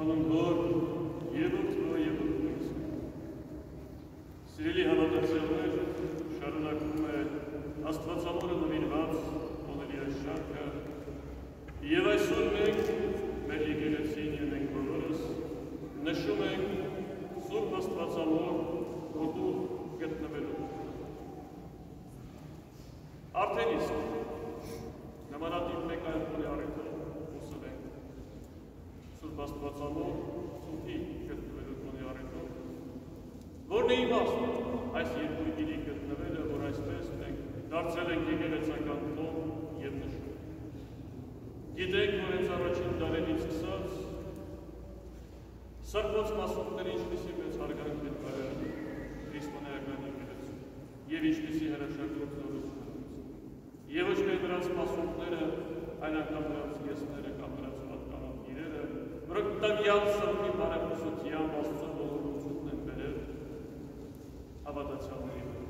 Հալնգոր եւ որդո եւ որդուից։ Սիրելի հավատացյալներ, շարունակում է Աստվածամորը նվիրված այս շարքը եւ այսօր մենք մեր եկեղեցին եւ մենք բոլորս նշում ենք Սուրբ Աստվածամոր որդու գտնվելու։ Արդեն իսկ նմանատիպ մեկ այլ բանի առիթը ուսել ենք Աստվածամոր ծուտի գտնվելու առիթով, որն է իմաստ այս երկու իրի գտնվելը, որ այսպես մենք դարձել ենք եկեղեցական տոն եւ նշում։ Գիտենք, որ հենց առաջին դարերից սկսած սրբոց մասունքների ինչպիսի մեծ հարգանք են բարել քրիստոնեական եկեղեցու եւ ինչպիսի հրաշագործ նորություն։ Եվ ոչ միայն նրանց մասունքները, այլ անգամ նրանց եսները կամ նրանց պատկանող իրերը, որոնք տվյալ սրբի բարեփոխության Աստծո ողորմությունն են բերել հավատացյալների վրա։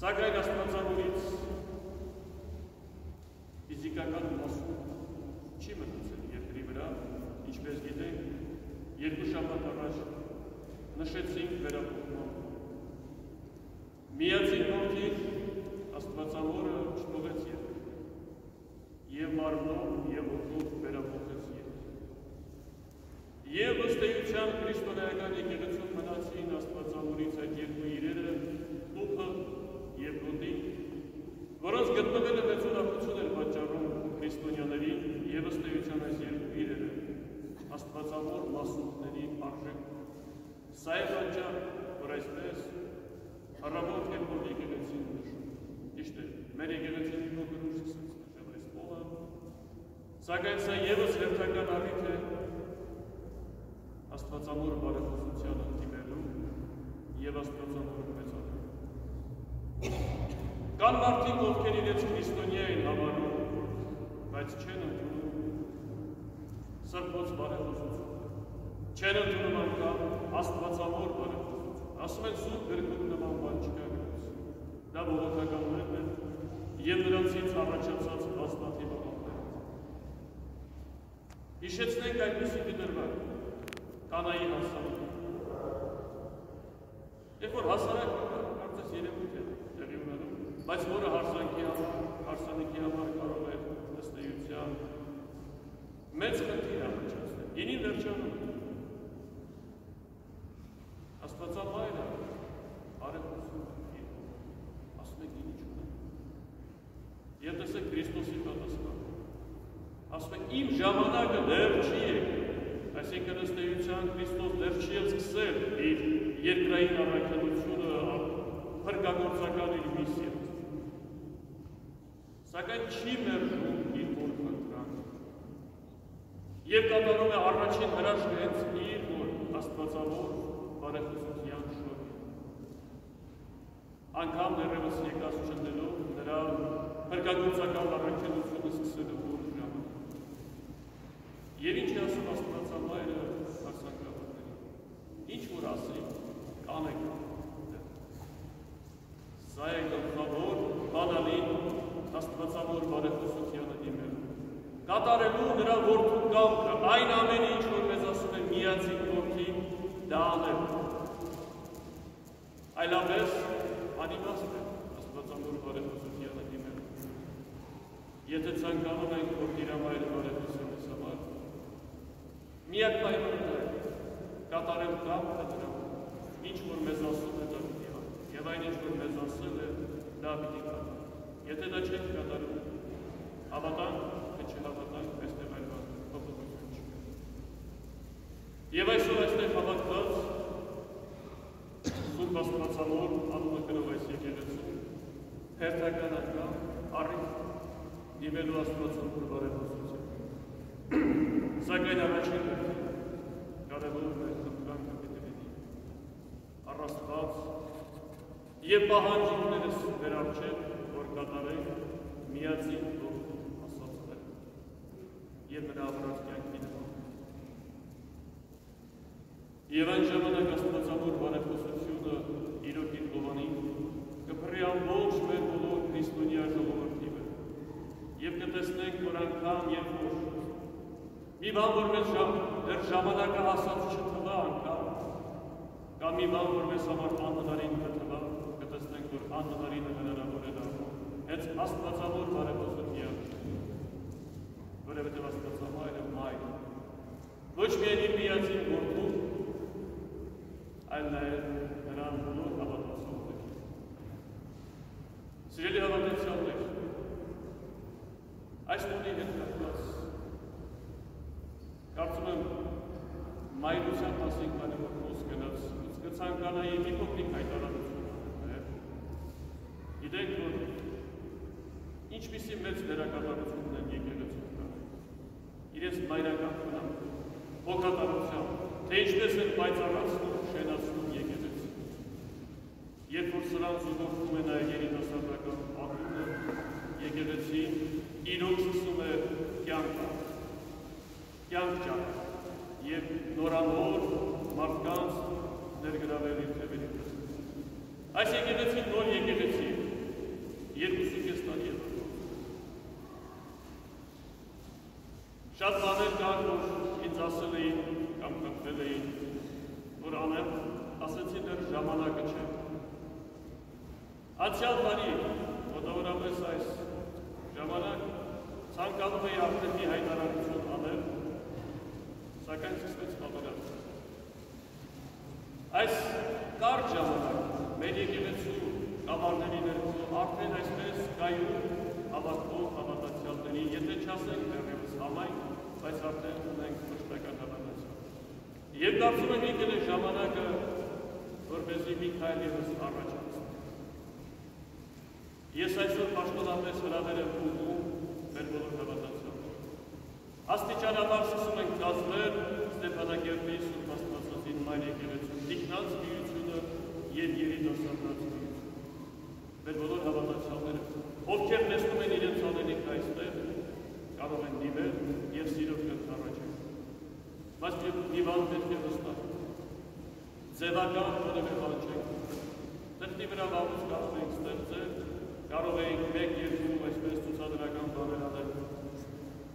Սակայն Աստվածավորից ֆիզիկական մասում չի մտածել երկրի վրա, ինչպես գիտենք, երկու շաբաթ առաջ նշեցինք վերապոխման։ Միացին որդին Աստվածավորը չթողեց երկրի եւ մարմնով եւ ոգով վերապոխեց երկրի։ Եվ ըստ էության քրիստոնեական եկեղեցում մնացին Աստվածավորից այդ երկու իրերը՝ տուփը եւ գոտին, որոնց գտնվելը մեծ ուրախություն էր պատճառում քրիստոնյաներին եւ ըստ էության այս երկու իրերը Աստվածավոր մասունքների արժեք։ Սա է պատճառ, որ այսպես առավոտ երկու եկեղեցին նշում։ Ճիշտ է, մեր եկեղեցին փոքր ուշ սկսեց նշել այս փողը, սակայն սա եւս հերթական առիթ է Աստվածավոր բարեփոխության ընդդիմելու եւ Աստվածավոր մեծանալու։ Կան մարդիկ, ովքեր իրենց քրիստոնյա են համարում, բայց չեն ընդունում սրբոց բարեփոխություն։ Չեն ընդունում անգամ Աստվածավոր բարեփոխություն։ Ասում են սուրբ գրքում նման բան չկա գրած։ Դա բողոքականներն են եւ նրանցից առաջացած բազմաթիվ աղբներ։ Հիշեցնենք այդպիսի դրվագ կանայի հասարակ։ Երբ որ հասարակ կարծես երևույթ է տեղի ունենում, բայց որը հարսանքի համար, հարսանիքի համար կարող է ըստ էության մեծ խնդիր առաջացնել։ Գինի վերջանում։ Աստվածամայրը արևություն ասում է գինի չունի։ Եվ տեսեք Քրիստոսի պատասխանը։ Ասում է իմ ժամանակը դեռ չի եկել այսինքն ըստ էության Քրիստոս դեռ չի սկսել իր երկրային առաքելությունը փրկagorցական իր միսիան։ Սակայն չի մերժում իր որ խնդրանքը։ Եվ կատարում է առաջին հրաշքը հենց իր որ Աստվածավոր բարեփոխության շնորհիվ։ Անկամ դեռևս եկած չդելով նրա փրկagorցական առաքելությունը սկսելու որ ժամանակ։ Եվ ինչ է ասում Աստվածամայրը հասարակավորներին։ Ինչ որ ասի, կանեք։ Սա է գլխավոր բանալին Աստվածավոր բարեփոխությանը դիմելու։ Կատարելու նրա որդու կամքը, այն ամենը, ինչ որ մեզ ասում է միացիկ որդին, դա անել։ Այլապես անիմաստ է Աստվածավոր բարեփոխությանը դիմելու։ Եթե ցանկանում ենք, որ դիրամայր բարեփոխությունս համար, միակ պայմանն է կատարել կամքը դրա, ինչ որ մեզ ասում է դա պիտի ան, եւ այն ինչ որ մեզ ասել է, դա պիտի կատարել։ Եթե դա չենք կատարում, հավատանք, այստեղ այլ բան փոփոխություն չկա։ Եվ այսօր այստեղ հավատված Սուրբ Աստվածամոր անունը գրող այս եկեղեցում հերթական անգամ առիթ դիմելու Աստվածամոր բարեփոխություն։ Սակայն առաջին կարևորում է խնդրանքը պիտի լինի առաստված եւ պահանջիկներս վերարչել որ կատարենք միացին եւ նրա ապրած կյանքի նման։ Եվ այն ժամանակ Աստվածավոր բարեփոխությունը իրոք իր Հովանին կփռի ամբողջ մեր բոլոր քրիստոնյա ժողովրդի վրա։ Եվ կտեսնենք, որ անգամ երբ որ Մի բան, որ մեզ դեռ ժամանակը հասած չթվա անգամ, կամ մի բան, որ մեզ համար անհնարին կթվա, կտեսնենք, որ անհնարինը հնարավոր է դառնում։ Հենց Աստվածավոր բարեփոխություն միակ, որովհետև Աստվածամայրը մայր, ոչ միայն իր միածին որդու, այլ նաև նրան բոլոր հավատացողներ։ Սիրելի հավատացյալներ, այս տոնի հետ կապված Կարծում եմ մայրության մասին քանի որ խոսք գնաց, կցանկանայի մի փոքրիկ հայտարարություն անել։ Գիտենք, որ ինչպիսի մեծ դերակատարություն ունեն եկեղեցու կան։ Իրենց մայրական բնամ, հոգատարությամբ, թե ինչպես են պայծառացնում, շենացնում եկեղեցին։ Երբ որ սրան զուգորդում է նաև երիտասարդական ակունը, եկեղեցին իրոք սկսում է կյանք կյանք ճան եւ նորանոր մարդկանց ներգրավել իր թևերի վրա։ Այս եկեղեցին նոր եկեղեցի երկուսի կես տարի է Շատ բաներ կան, որ ինձ ասել էին կամ կպվել էին, որ անեմ, ասեցի դեռ ժամանակը չէ։ Անցյալ տարի, մոտավորապես այս ժամանակ, ցանկանում էի արդեն մի հայտարարություն անել սակայն սկսվեց պատերազմը։ Այս կարճ ժամանակ մեր եկեղեցու կամարների ներքո արդեն այսպես կայուն հավատքով հավատացյալների, եթե չասենք դեռևս համայն, բայց արդեն ունենք մշտական հավատացյալ։ Եվ կարծում եմ եկել է ժամանակը, որպեսզի մի քայլ ևս առաջ անցնի։ Ես այսօր պաշտոնապես հրավեր եմ ուղում մեր բոլոր Աստիճանաբար սկսում ենք կազմել Ստեփանակերտի Սուրբ Աստվածածին Մայր եկեղեցու տիկնանց միությունը եւ երիտասարդաց միությունը։ Մեր բոլոր հավատացյալները, ովքեր տեսնում են իրենց անելիք այստեղ, կարող են դիմել եւ սիրով կընթառաջել։ Բայց մի բան պետք է վստահ։ Ձևական որևէ բան չենք։ Տեխնի վրա վաղուց կարող ենք ստեղծել, կարող ենք մեկ երկու այսպես ցուցադրական բաներ անել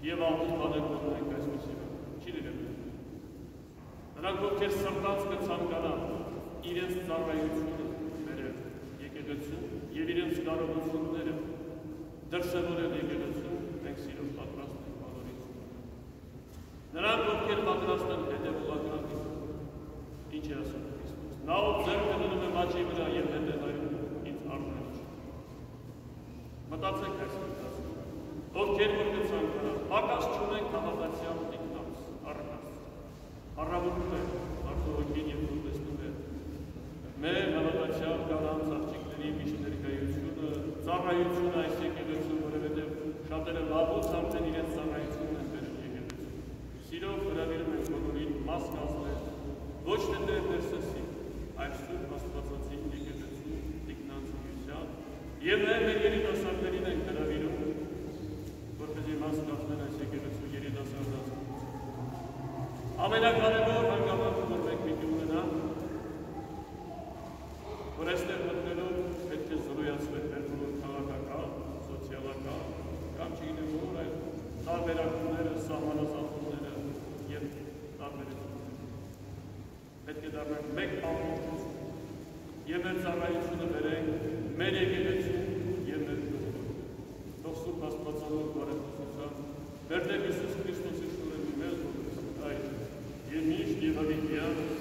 եւ աղուտ բանեկոն ենք այսպեսի չի լինելու։ Նրանք, ովքեր սրտած կցանկանան իրենց ծառայությունը բերել եկեղեցու եւ իրենց կարողությունները դրսևորել եկեղեցու, մենք սիրով պատրաստ ենք բոլորից։ Նրանք, ովքեր պատրաստ են հետևողական ինչ է ասում Քրիստոս։ Նա ով ձեռքը դնում է մաչի վրա եւ հետ է նայում ինձ առնել չի։ Մտածեք այս ովքեր որ կցանկանան, պակաս չունենք հավատացյալ տիկնաց, առնաս։ Առավոտում է, արդողոքին և դու տեսնում է, մեր հավատացյալ կանանց աղջիկների միշտ ներկայությունը, ծառայությունը այս եկեղեցու, որովհետև շատերը վաղուց արդեն իրենց ծառայությունն են բերել եկեղեցու։ Սիրով հրավիրում ենք բոլորին մաս կազմել, ոչ թե դեր դերսեսի, այլ տիկնանց Եվ նաև մեր երիտասարդներին ենք հրավիրում, որպեսզի մաս կազմեն այս եկեղեցու երիտասարդացում։ Ամենակարևոր հանգամանքը, որ մենք պիտի ունենանք, որ այստեղ մտնելով պետք է զրոյացվեն մեր բոլոր քաղաքական, սոցիալական, կամ չգիտեմ որ այլ տարբերակումները, սահմանազատումները եւ տարբերակումները։ Պետք է դառնանք մեկ ամբողջ եւ մեր ծառայությունը վերենք մեր եկեղեցու եւ մեր ժողովուրդ։ Թող Սուրբ Աստվածանոր բարեփոխությամբ մեր Տեր Հիսուս Քրիստոսի շնորհիվ մեր ժողովուրդ այդ եւ միշտ եւ հավիտյան